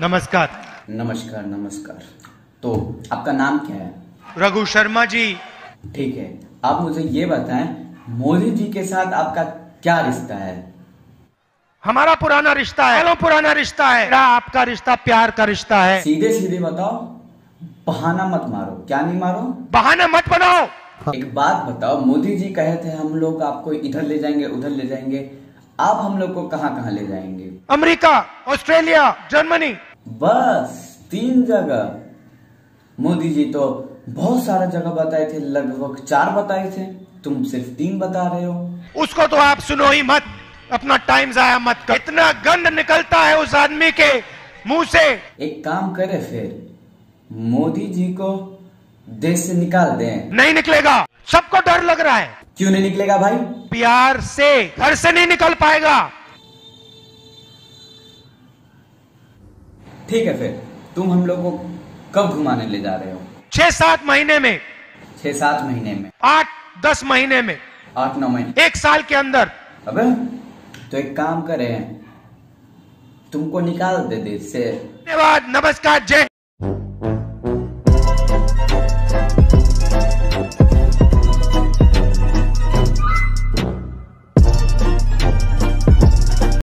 नमस्कार। नमस्कार नमस्कार। तो आपका नाम क्या है? रघु शर्मा जी। ठीक है आप मुझे ये बताएँ मोदी जी के साथ आपका क्या रिश्ता है? हमारा पुराना रिश्ता है। पुराना रिश्ता है। मेरा आपका रिश्ता प्यार का रिश्ता है। सीधे सीधे बताओ बहाना मत मारो। क्या नहीं मारो? बहाना मत बनाओ। एक बात बताओ मोदी जी कहे थे हम लोग आपको इधर ले जाएँगे उधर ले जाएँगे। आप हम लोग को कहाँ कहाँ ले जाएँगे? America Australia Germany. बस तीन जगह। मोदी जी तो बहुत सारा जगह बताए थे लगभग चार बताए थे। तुम सिर्फ़ तीन बता रहे हो। उसको तो आप सुनो ही मत अपना टाइम जाया मत कर। इतना गंद निकलता है उस आदमी के मुँह से। एक काम करे फिर मोदी जी को देश से निकाल दें। नहीं निकलेगा। सबको डर लग रहा है। क्यों नहीं निकलेगा भाई? प्यार से घर से नहीं निकल पाएगा। ठीक है फिर। तुम हम लोग को कब घुमाने ले जा रहे हो? छह सात महीने में। छह सात महीने में। आठ दस महीने में। आठ नौ महीने। एक साल के अंदर। अबे तो एक काम करे। तुमको निकाल दे दे से। धन्यवाद नमस्कार जय